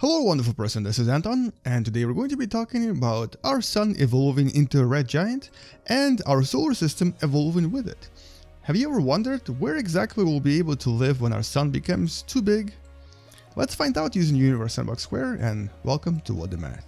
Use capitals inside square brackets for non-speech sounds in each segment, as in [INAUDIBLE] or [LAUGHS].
Hello wonderful person, this is Anton, and today we're going to be talking about our sun evolving into a red giant and our solar system evolving with it. Have you ever wondered where exactly we'll be able to live when our sun becomes too big? Let's find out using Universe Sandbox Square and welcome to What Da Math.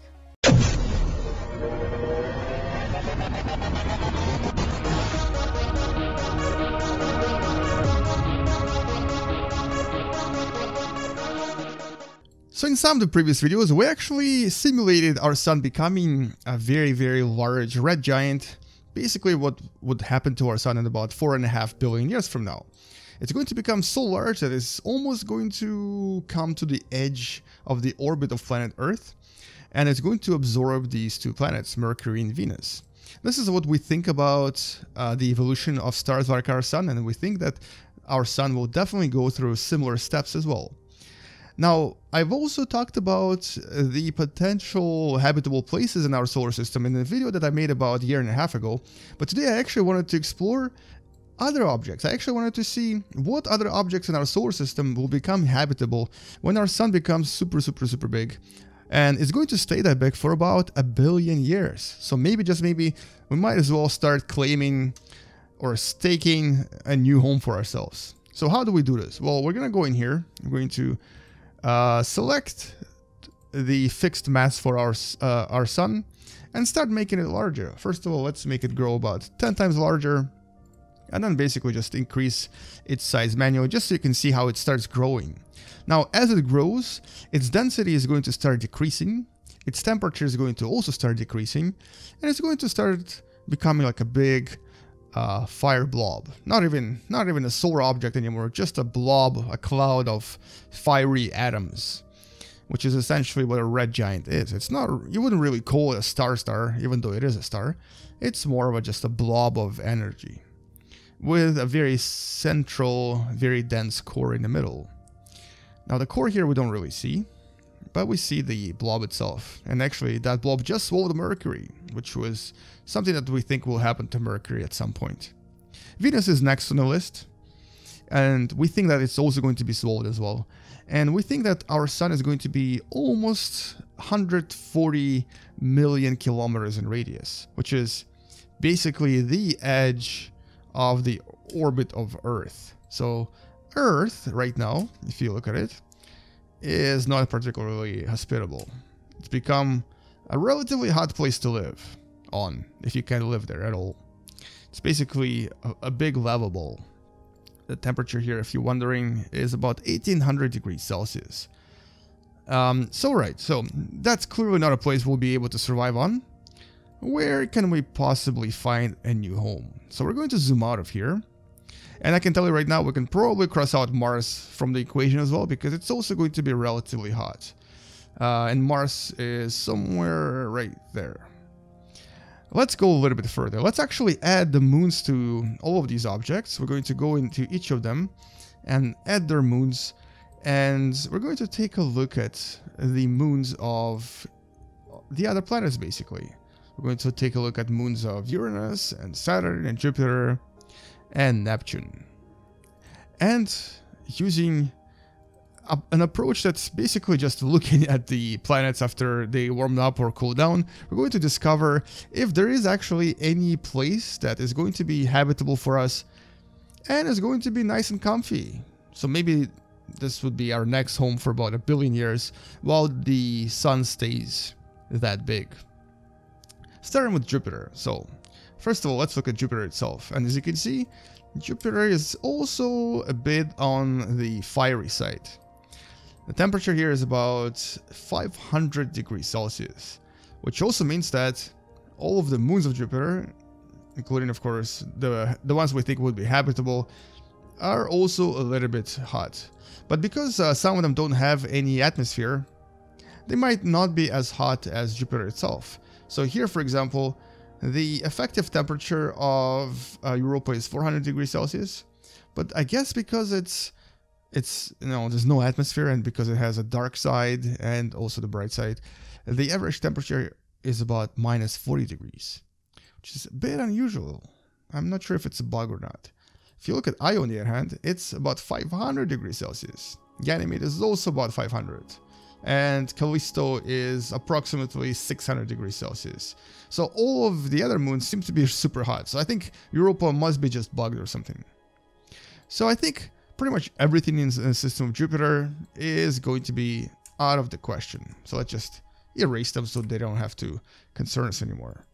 So in some of the previous videos, we actually simulated our sun becoming a very, very large red giant. Basically what would happen to our sun in about four and a half billion years from now. It's going to become so large that it's almost going to come to the edge of the orbit of planet Earth. And it's going to absorb these two planets, Mercury and Venus. This is what we think about uh, the evolution of stars like our sun, and we think that our sun will definitely go through similar steps as well. Now, I've also talked about uh, the potential habitable places in our solar system in a video that I made about a year and a half ago, but today I actually wanted to explore other objects. I actually wanted to see what other objects in our solar system will become habitable when our sun becomes super, super, super big. And it's going to stay that big for about a billion years. So maybe, just maybe, we might as well start claiming or staking a new home for ourselves. So how do we do this? Well, we're going to go in here. I'm going to uh, select the fixed mass for our, uh, our sun and start making it larger. First of all, let's make it grow about 10 times larger and then basically just increase its size manually just so you can see how it starts growing. Now, as it grows, its density is going to start decreasing, its temperature is going to also start decreasing, and it's going to start becoming like a big uh, fire blob. Not even not even a solar object anymore, just a blob, a cloud of fiery atoms, which is essentially what a red giant is. It's not you wouldn't really call it a star star, even though it is a star. It's more of a, just a blob of energy with a very central, very dense core in the middle. Now the core here we don't really see, but we see the blob itself. And actually that blob just swallowed Mercury, which was something that we think will happen to Mercury at some point. Venus is next on the list, and we think that it's also going to be swallowed as well. And we think that our sun is going to be almost 140 million kilometers in radius, which is basically the edge of the orbit of Earth. So Earth right now, if you look at it, is not particularly hospitable. It's become a relatively hot place to live on, if you can live there at all. It's basically a, a big lava bowl. The temperature here, if you're wondering, is about 1800 degrees Celsius. Um, so right, so that's clearly not a place we'll be able to survive on. Where can we possibly find a new home? So we're going to zoom out of here and I can tell you right now, we can probably cross out Mars from the equation as well, because it's also going to be relatively hot. Uh, and Mars is somewhere right there. Let's go a little bit further. Let's actually add the moons to all of these objects. We're going to go into each of them and add their moons. And we're going to take a look at the moons of the other planets, basically. We're going to take a look at moons of Uranus and Saturn and Jupiter and Neptune. And using a, an approach that's basically just looking [LAUGHS] at the planets after they warm up or cool down, we're going to discover if there is actually any place that is going to be habitable for us and is going to be nice and comfy. So maybe this would be our next home for about a billion years while the sun stays that big. Starting with Jupiter. So First of all, let's look at Jupiter itself. And as you can see, Jupiter is also a bit on the fiery side. The temperature here is about 500 degrees Celsius, which also means that all of the moons of Jupiter, including of course the, the ones we think would be habitable, are also a little bit hot. But because uh, some of them don't have any atmosphere, they might not be as hot as Jupiter itself. So here, for example, the effective temperature of uh, Europa is 400 degrees Celsius, but I guess because it's it's you know there's no atmosphere and because it has a dark side and also the bright side, the average temperature is about minus 40 degrees, which is a bit unusual. I'm not sure if it's a bug or not. If you look at Io on the other hand, it's about 500 degrees Celsius. Ganymede is also about 500. And Callisto is approximately 600 degrees Celsius. So all of the other moons seem to be super hot. So I think Europa must be just bugged or something. So I think pretty much everything in the system of Jupiter is going to be out of the question. So let's just erase them so they don't have to concern us anymore.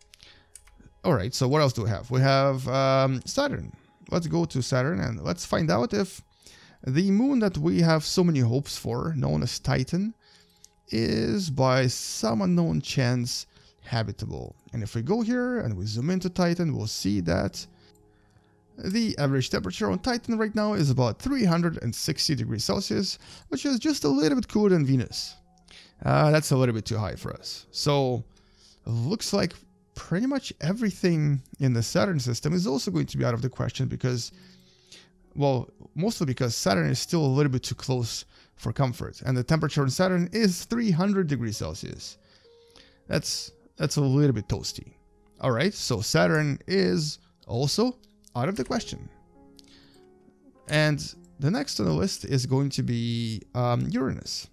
All right, so what else do we have? We have um, Saturn. Let's go to Saturn and let's find out if the moon that we have so many hopes for, known as Titan, is by some unknown chance habitable. And if we go here and we zoom into Titan, we'll see that the average temperature on Titan right now is about 360 degrees Celsius, which is just a little bit cooler than Venus. Uh, that's a little bit too high for us. So, looks like pretty much everything in the Saturn system is also going to be out of the question because, well, mostly because Saturn is still a little bit too close for comfort, and the temperature on Saturn is 300 degrees Celsius. That's that's a little bit toasty. All right, so Saturn is also out of the question. And the next on the list is going to be um, Uranus.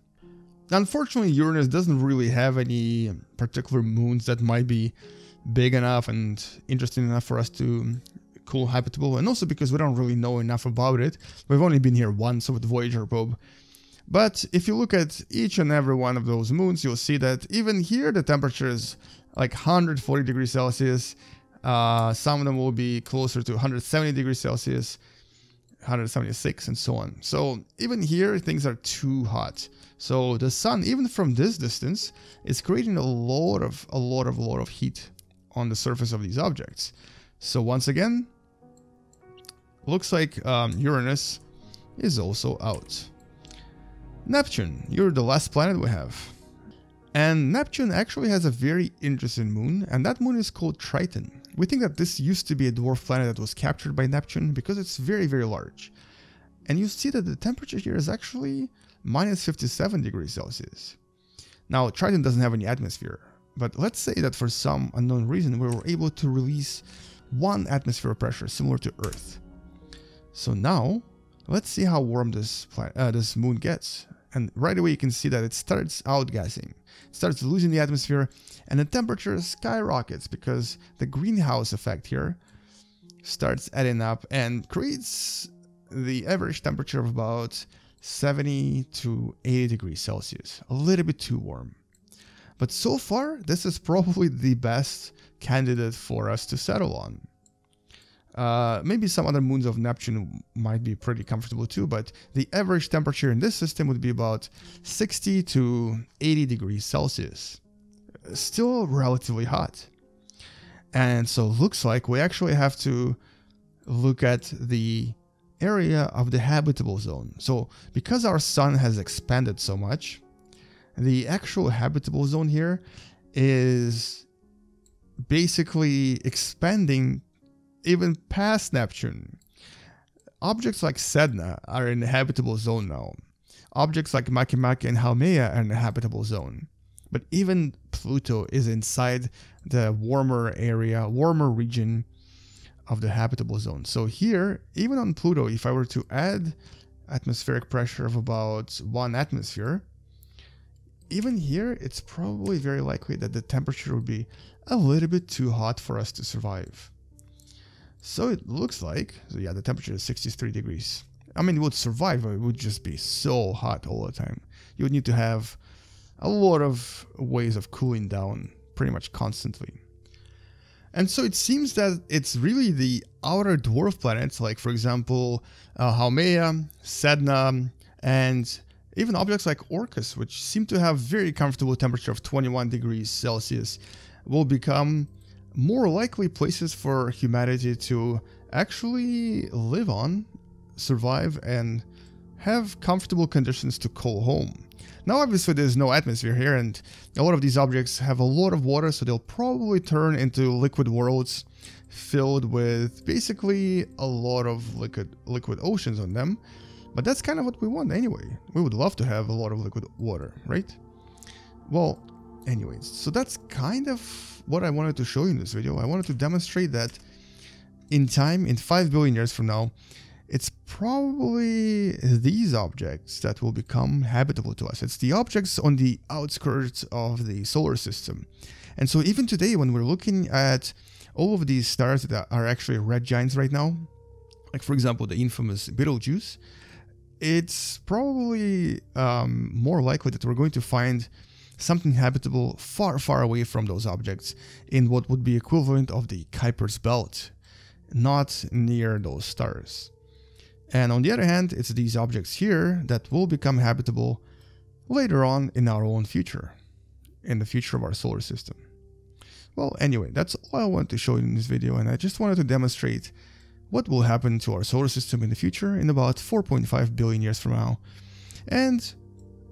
Unfortunately, Uranus doesn't really have any particular moons that might be big enough and interesting enough for us to cool habitable, and also because we don't really know enough about it. We've only been here once with Voyager probe. But if you look at each and every one of those moons, you'll see that even here the temperature is like 140 degrees Celsius. Uh, some of them will be closer to 170 degrees Celsius, 176, and so on. So even here, things are too hot. So the sun, even from this distance, is creating a lot of a lot of a lot of heat on the surface of these objects. So once again, looks like um, Uranus is also out. Neptune, you're the last planet we have. And Neptune actually has a very interesting moon, and that moon is called Triton. We think that this used to be a dwarf planet that was captured by Neptune because it's very, very large. And you see that the temperature here is actually minus 57 degrees Celsius. Now, Triton doesn't have any atmosphere, but let's say that for some unknown reason we were able to release one atmosphere of pressure similar to Earth. So now, let's see how warm this, uh, this moon gets. And right away you can see that it starts outgassing, starts losing the atmosphere, and the temperature skyrockets because the greenhouse effect here starts adding up and creates the average temperature of about 70 to 80 degrees Celsius, a little bit too warm. But so far, this is probably the best candidate for us to settle on. Uh, maybe some other moons of Neptune might be pretty comfortable too, but the average temperature in this system would be about 60 to 80 degrees Celsius. Still relatively hot. And so looks like we actually have to look at the area of the habitable zone. So because our sun has expanded so much, the actual habitable zone here is basically expanding even past Neptune. Objects like Sedna are in the habitable zone now. Objects like Makemake and Haumea are in the habitable zone. But even Pluto is inside the warmer area, warmer region of the habitable zone. So here, even on Pluto, if I were to add atmospheric pressure of about one atmosphere, even here, it's probably very likely that the temperature would be a little bit too hot for us to survive. So it looks like, so yeah, the temperature is 63 degrees. I mean, it would survive, but it would just be so hot all the time. You would need to have a lot of ways of cooling down pretty much constantly. And so it seems that it's really the outer dwarf planets, like for example, uh, Haumea, Sedna, and even objects like Orcus, which seem to have very comfortable temperature of 21 degrees Celsius, will become more likely places for humanity to actually live on, survive, and have comfortable conditions to call home. Now obviously there's no atmosphere here and a lot of these objects have a lot of water so they'll probably turn into liquid worlds filled with basically a lot of liquid liquid oceans on them. But that's kind of what we want anyway. We would love to have a lot of liquid water, right? Well, anyways, so that's kind of what I wanted to show you in this video. I wanted to demonstrate that in time, in 5 billion years from now, it's probably these objects that will become habitable to us. It's the objects on the outskirts of the solar system. And so even today, when we're looking at all of these stars that are actually red giants right now, like for example, the infamous Betelgeuse, it's probably um, more likely that we're going to find something habitable far, far away from those objects in what would be equivalent of the Kuiper's belt, not near those stars. And on the other hand, it's these objects here that will become habitable later on in our own future, in the future of our solar system. Well, anyway, that's all I wanted to show you in this video, and I just wanted to demonstrate what will happen to our solar system in the future in about 4.5 billion years from now. And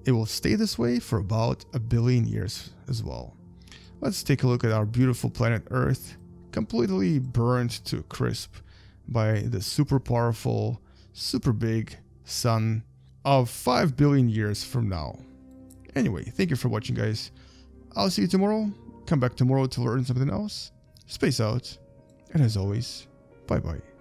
it will stay this way for about a billion years as well. Let's take a look at our beautiful planet Earth, completely burned to crisp by the super powerful, super big sun of 5 billion years from now. Anyway, thank you for watching guys. I'll see you tomorrow. Come back tomorrow to learn something else. Space out. And as always, bye bye.